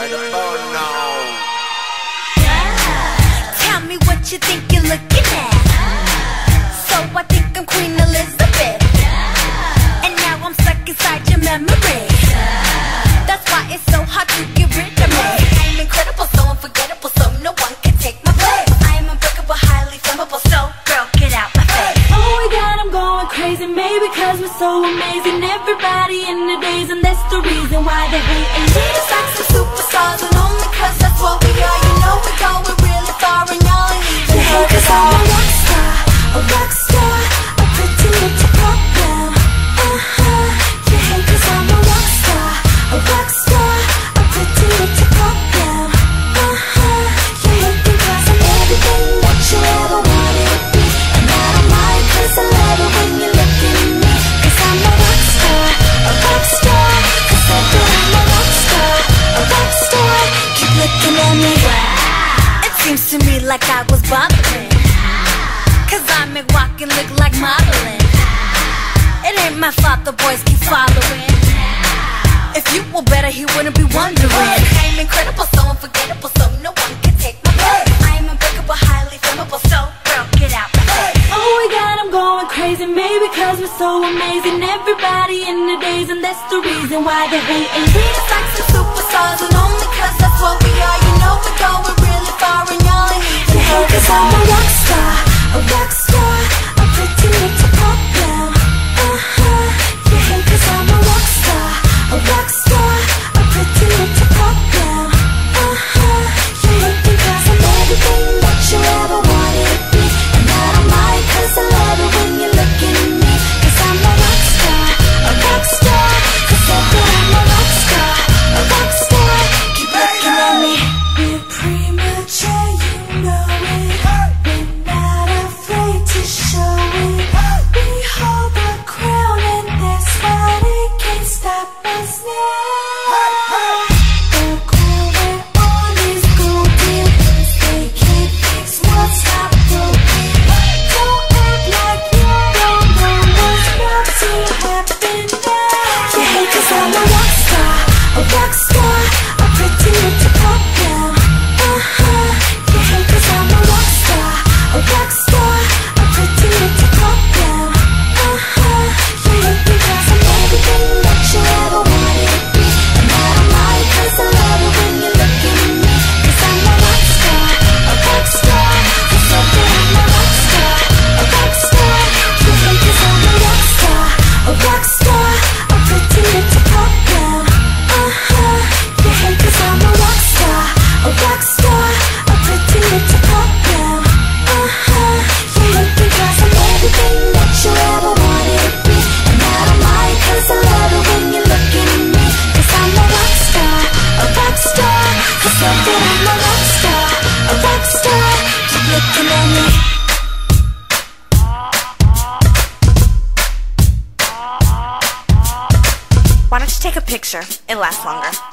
Tell me what you think you're looking at. So I think I'm Queen Elizabeth. And now I'm stuck inside your memory. That's why it's so hard to get rid of me. I'm incredible, so unforgettable, so no one can take my place. I am unbreakable, highly so girl, get out my face. Oh my god, I'm going crazy, maybe cause we're so amazing. Everybody in the days that's the reason why they hating. Little acts are superstars looking at me. Wow. It seems to me like I was bubbling. Cause I make walking look like modeling. It ain't my fault the boys keep following. If you were better, he wouldn't be wondering. I'm incredible, so unforgettable, so no one can take my place. I am unbreakable, highly flammable, so girl, get out my face. Oh my god, I'm going crazy, maybe cause we're so amazing. Everybody in the days, and that's the reason why they're hating We just like to. box. Why don't you take a picture? It lasts longer.